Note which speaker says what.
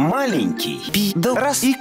Speaker 1: маленький. Пидорас и